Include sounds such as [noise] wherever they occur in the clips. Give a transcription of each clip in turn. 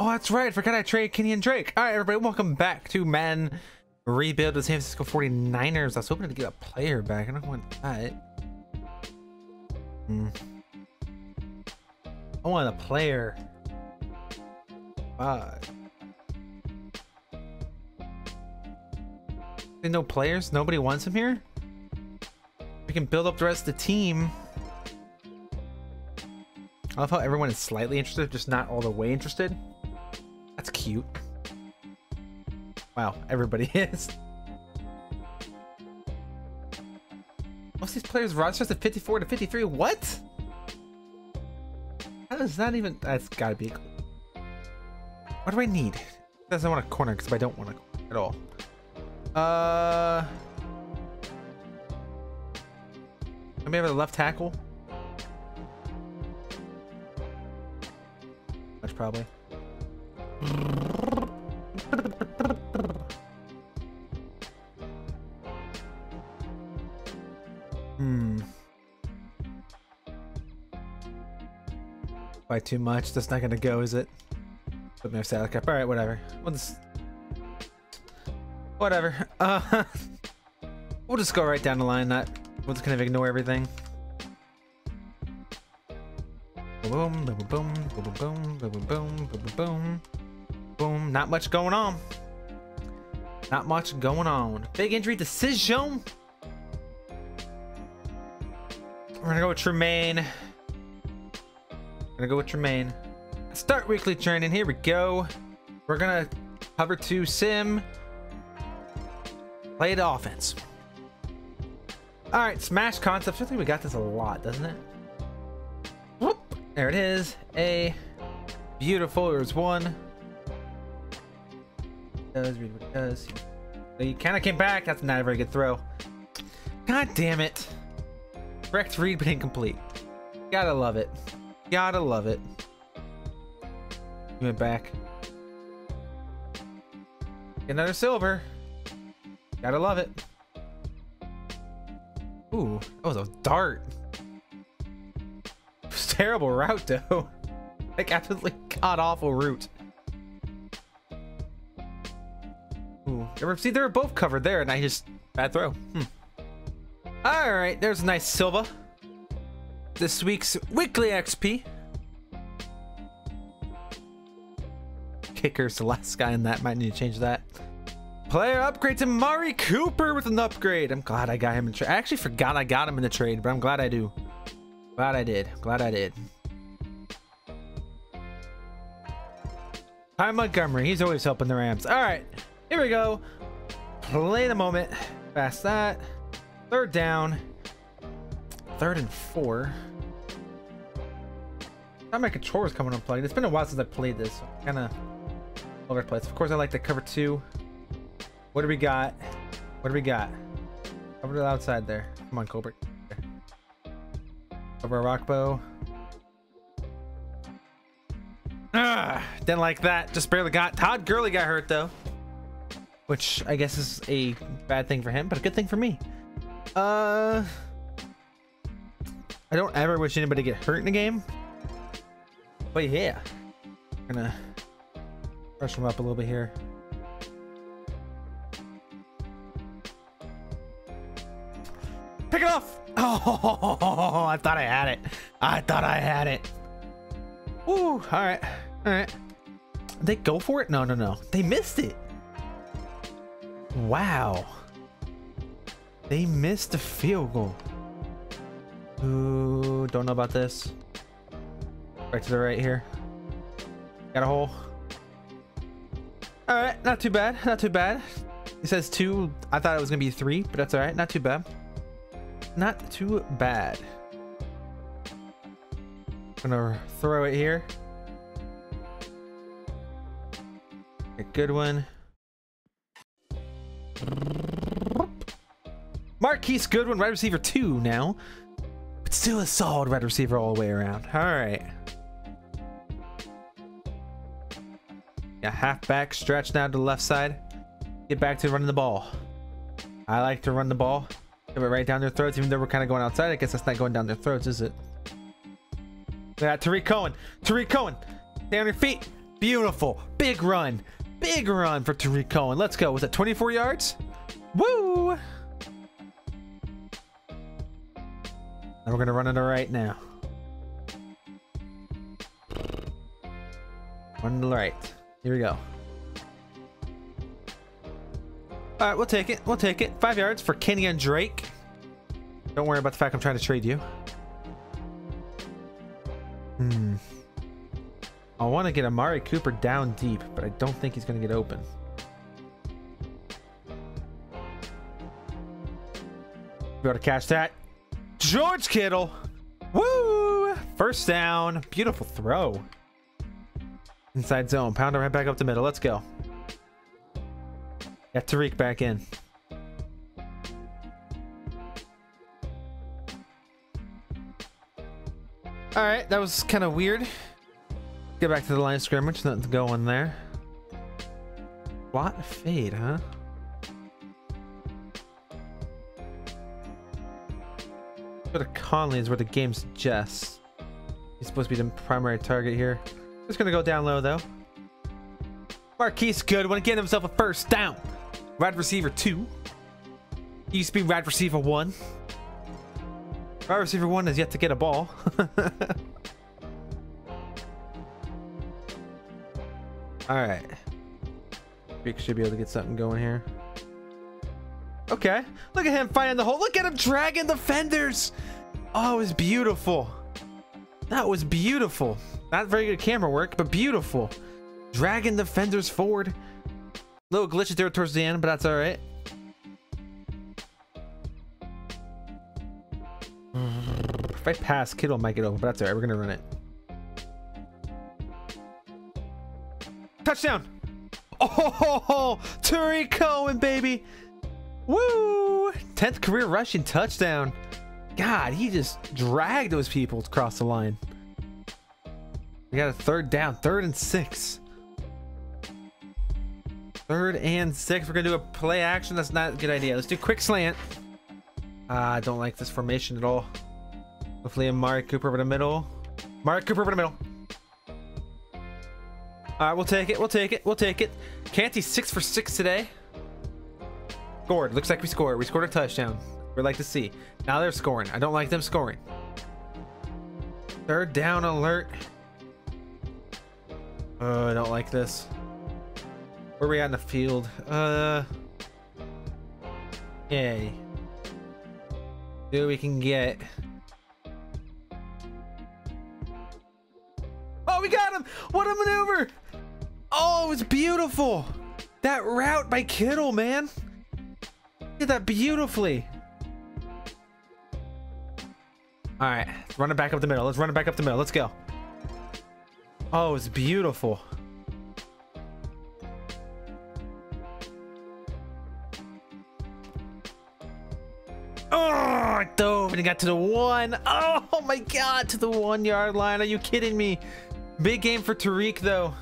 Oh, that's right. I forgot I traded Kenyan Drake. All right, everybody, welcome back to Madden Rebuild the San Francisco 49ers. I was hoping to get a player back. I don't want that. Hmm. I want a player. Fuck. No players? Nobody wants him here? We can build up the rest of the team. I love how everyone is slightly interested, just not all the way interested. That's cute. Wow, everybody [laughs] is. Most these players rosters at 54 to 53. What? How does that even? That's gotta be. What do I need? It doesn't want a corner because I don't want a at all. Uh. Maybe have a left tackle. Much probably. Hmm. By too much, that's not gonna go, is it? Put me salad cap. All right, whatever. Just... Whatever. [laughs] Uh, [laughs] we'll just go right down the line. Not. we'll just kind of ignore everything. Boom, boom, boom, boom, boom, boom, boom, boom, boom, boom. Not much going on. Not much going on. Big injury decision. We're gonna go with Tremaine. We're Gonna go with Tremaine. Start weekly training. Here we go. We're gonna cover two sim. Play the offense. All right, smash concepts. I think we got this a lot, doesn't it? Whoop. There it is. A beautiful. There's one. Does read what it does. He kind of came back. That's not a very good throw. God damn it. Correct read, but incomplete. Gotta love it. Gotta love it. He went back. Another silver. Gotta love it. Ooh, that was a dart. [laughs] Was terrible route though. [laughs] like absolutely god awful route. See they're both covered there, and I just bad throw. Hmm. All right, there's a nice Silva. This week's weekly XP. Kicker's the last guy in that. Might need to change that. Player upgrade to Mari Cooper with an upgrade. I'm glad I got him in trade. I actually forgot I got him in the trade, but I'm glad I do. Glad I did. Glad I did. Ty Montgomery. He's always helping the Rams. All right. Here we go. Play the moment. Fast that. Third down. Third and four. Not my controller's coming unplugged. It's been a while since I played this. So kind of over place. Of course, I like the cover two. What do we got? What do we got? Cover to the outside there. Come on, Colbert. Over a rock bow. Ah, didn't like that. Just barely got. Todd Gurley got hurt though, which I guess is a bad thing for him, but a good thing for me. Uh, I don't ever wish anybody get hurt in a game, but yeah, I'm gonna brush him up a little bit here. Pick it off! [laughs] Oh, I thought I had it. I thought I had it. Woo! All right, all right. They go for it? No, no, no. They missed it. Wow. They missed the field goal. Ooh, don't know about this. Right to the right here. Got a hole. All right, not too bad. Not too bad. It says two. I thought it was gonna be three, but that's all right. Not too bad. Not too bad. Gonna throw it here. A good one. Marquise Goodwin, wide receiver two now. But still a solid wide receiver all the way around. All right. Yeah, halfback stretch now to the left side. Get back to running the ball. I like to run the ball. Give it right down their throats, even though we're kind of going outside. I guess that's not going down their throats, is it? Yeah, Tarik Cohen. Tarik Cohen. Stay on your feet. Beautiful. Big run. Big run for Tarik Cohen. Let's go. Was it 24 yards? Woo! And we're to run it right now. Run to the right. Here we go. All right, we'll take it. We'll take it. Five yards for Kenyan Drake. Don't worry about the fact I'm trying to trade you. Hmm. I want to get Amari Cooper down deep, but I don't think he's going to get open. Be able to catch that. George Kittle. Woo! First down. Beautiful throw. Inside zone. Pounder right back up the middle. Let's go. Got Tarik back in. All right, that was kind of weird. Get back to the line of scrimmage. Nothing going there. Plot fade, huh? Conley is where the game suggests. He's supposed to be the primary target here. Just gonna go down low though. Marquise Goodwin getting himself a first down. Wide receiver two. He used to be wide receiver one. Wide receiver one has yet to get a ball. [laughs] All right. Rick should be able to get something going here. Okay. Look at him finding the hole. Look at him dragging the fenders. Oh, it was beautiful. That was beautiful. Not very good camera work, but beautiful. Dragging the fenders forward. Little glitches there towards the end, but that's all right. If I pass, Kittle might get over, but that's all right. We're going to run it. Touchdown! Oh, Tarik Cohen, baby! Woo! 10th career rushing touchdown. God, he just dragged those people across the line. We got a third down, third and six. Third and six. We're gonna do a play action. That's not a good idea. Let's do quick slant. Uh, I don't like this formation at all. Hopefully, Amari Cooper over the middle. Amari Cooper over the middle. All right, we'll take it. We'll take it. We'll take it. Canty six for six today. Scored. Looks like we scored. We scored a touchdown. We'd like to see. Now they're scoring. I don't like them scoring. Third down alert. Oh, I don't like this. Where are we at in the field? Uh. Yay. See what we can get. Oh, we got him! What a maneuver! Oh, it was beautiful. That route by Kittle, man. Did that beautifully. All right, let's run it back up the middle. Let's run it back up the middle. Let's go. Oh, it's beautiful. Oh, I dove and got to the one. Oh my God, to the one yard line. Are you kidding me? Big game for Tarik though.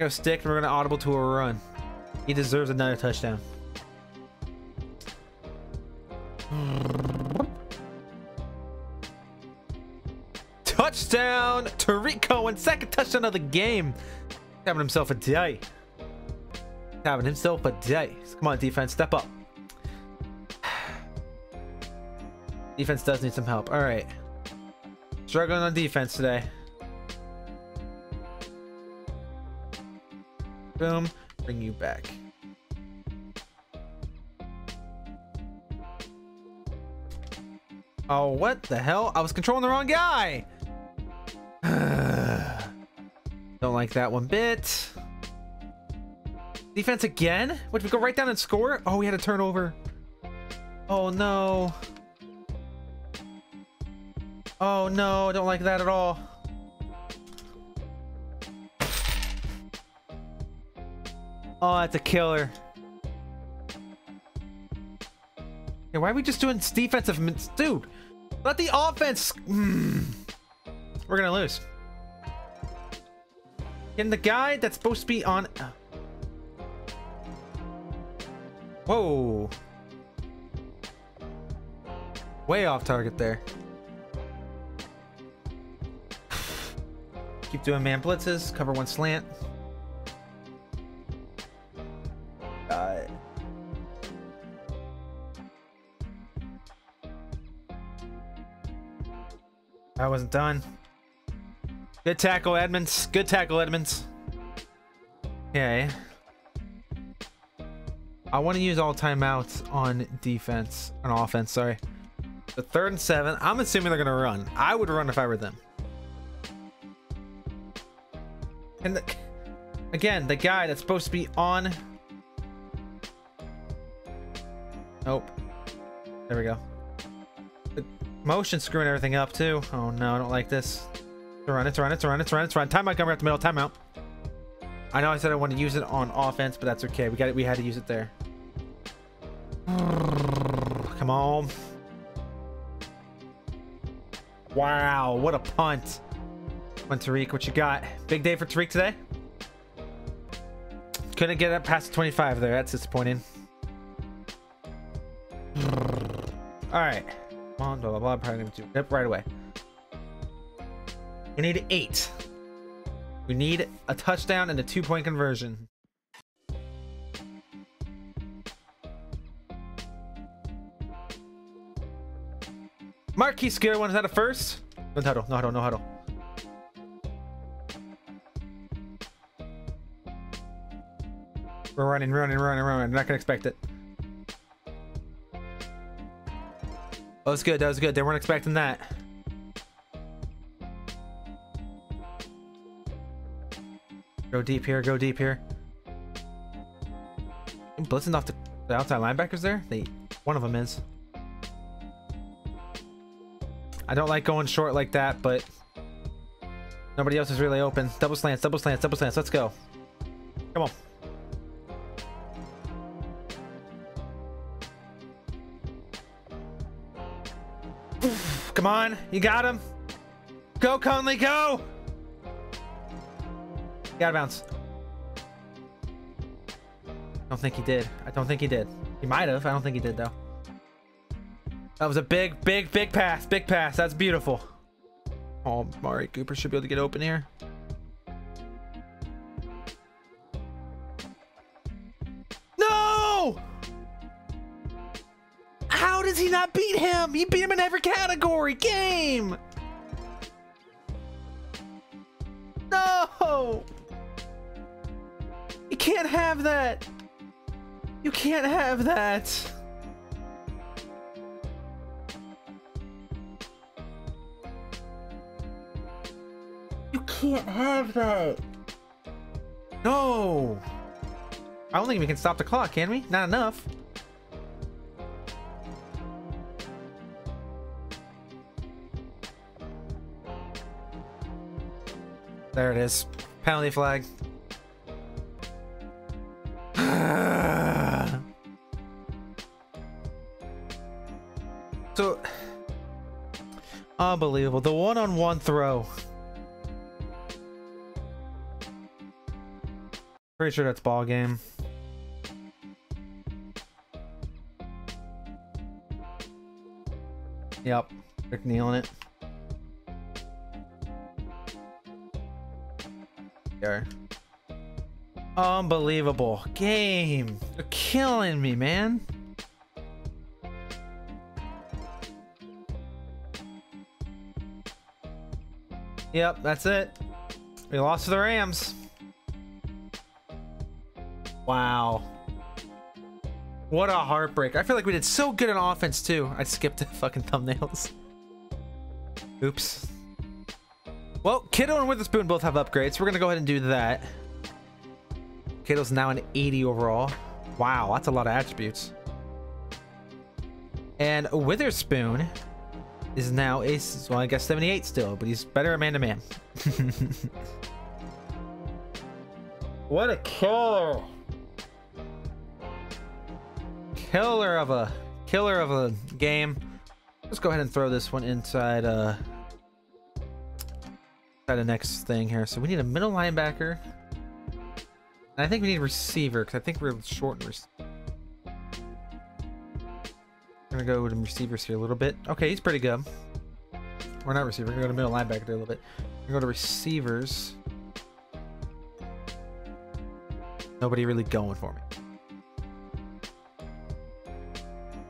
Go stick and we're gonna audible to a run. He deserves another touchdown. [sighs] [sighs] Touchdown! Tarik Cohen, second touchdown of the game. Having himself a day. Having himself a day. Come on, defense, step up. [sighs] Defense does need some help. All right. Struggling on defense today. Boom. Bring you back. Oh, what the hell? I was controlling the wrong guy. Don't like that one bit. Defense again? Would we go right down and score? Oh, we had a turnover. Oh, no. Oh, no. I don't like that at all. Oh, that's a killer. Hey, why are we just doing defensive? Dude, let the offense... Mm. We're gonna lose. And the guy that's supposed to be on... Whoa. Way off target there. [sighs] Keep doing man blitzes. Cover one slant. Uh, I wasn't done. Good tackle, Edmonds. Good tackle, Edmonds. Okay. I want to use all timeouts on defense, on offense, sorry. The third and seven. I'm assuming they're going to run. I would run if I were them. And the, again, the guy that's supposed to be on. Nope. There we go. The motion screwing everything up too. Oh no, I don't like this. It's a run, it's a run, it's a run, it's a run, it's a run. Ty Montgomery at the middle, timeout. I know I said I want to use it on offense, but that's okay. We got it. We had to use it there. Come on. Wow, what a punt. Come Tarik, what you got? Big day for Tarik today? Couldn't get up past 25 there. That's disappointing. All right. Come on, blah, blah, blah. Probably going to do it right away. We need eight. We need a touchdown and a two-point conversion. Marquis Scare one is that a first? No huddle, no huddle, no huddle. We're running, running, running, running. I'm not gonna expect it. Oh, that was good, that was good. They weren't expecting that. Go deep here, go deep here. Blitzing off the, the outside linebackers there? They one of them is. I don't like going short like that, but nobody else is really open. Double slants, double slants, double slants. Let's go. Come on. Come on. You got him. Go, Conley, go. Got bounce. I don't think he did. I don't think he did. He might have. I don't think he did, though. That was a big, big, big pass. Big pass. That's beautiful. Oh, Mari Cooper should be able to get open here. No! How does he not beat him? He beat him in every category. Game! No! You can't have that. You can't have that. You can't have that. No. I don't think we can stop the clock, can we? Not enough. There it is. Penalty flag. Unbelievable. The one-on-one -on -one throw. Pretty sure that's ball game. Yep, they're kneeling it. There. Unbelievable game. You're killing me, man. Yep, that's it. We lost to the Rams. Wow. What a heartbreak. I feel like we did so good on offense too. I skipped the [laughs] fucking thumbnails. Oops. Well, Kittle and Witherspoon both have upgrades. We're going to go ahead and do that. Kittle's now an 80 overall. Wow, that's a lot of attributes. And Witherspoon is now ace. well, I guess 78 still, but he's better at man-to-man. -man. [laughs] what a killer killer of a killer of a game. Let's go ahead and throw this one inside uh inside the next thing here. So we need a middle linebacker. And I think we need a receiver because I think we're short in I'm gonna go with receivers here a little bit. Okay, he's pretty good. We're not receiver. We're gonna go to middle linebacker there a little bit. We're going to go to receivers. Nobody really going for me.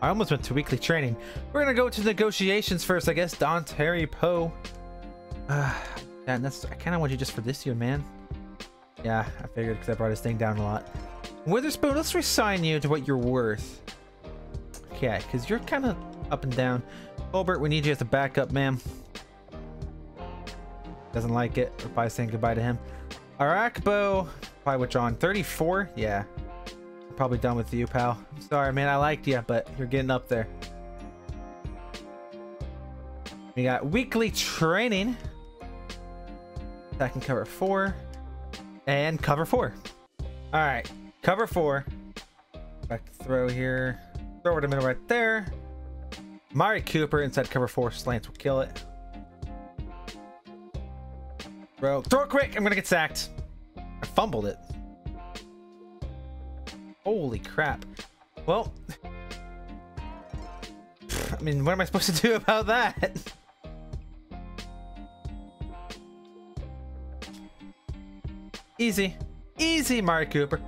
I almost went to weekly training. We're gonna go to negotiations first, I guess. Dontari Poe. [sighs] Uh, yeah, that's I kind of want you just for this year, man. Yeah, I figured because I brought his thing down a lot. Witherspoon, let's resign you to what you're worth. Okay, because you're kind of up and down. Colbert, we need you as a backup, ma'am. Doesn't like it. We're saying goodbye to him. Arakbo, probably withdrawn. 34? Yeah. Probably done with you, pal. I'm sorry, man. I liked you, but you're getting up there. We got weekly training. That can cover four. And cover four. All right. Cover four. Back to throw here. Throw it a minute right there. Mari Cooper inside cover four. Slants will kill it. Bro, throw it quick. I'm going to get sacked. I fumbled it. Holy crap. Well, [laughs] I mean, what am I supposed to do about that? [laughs] Easy. Easy, Mari Cooper.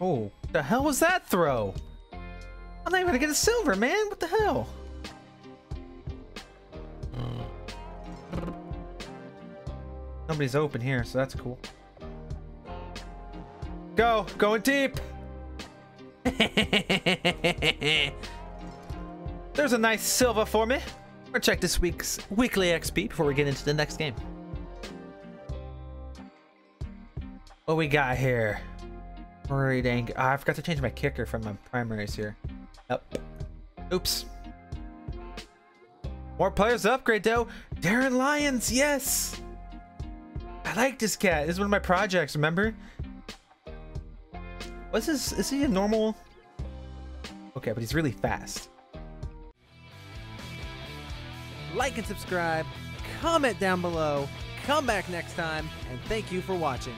Oh, the hell was that throw? I'm not even gonna get a silver, man. What the hell? Nobody's open here, so that's cool. Go, going deep. [laughs] There's a nice silver for me. Or check this week's weekly XP before we get into the next game. What we got here? Pretty dang. Ah, I forgot to change my kicker from my primaries here. Yep. Oops. More players upgrade though. Darren Lyons, yes. I like this cat. This is one of my projects, remember? What's this? Is he a normal? Okay, but he's really fast. Like and subscribe, comment down below, come back next time, and thank you for watching.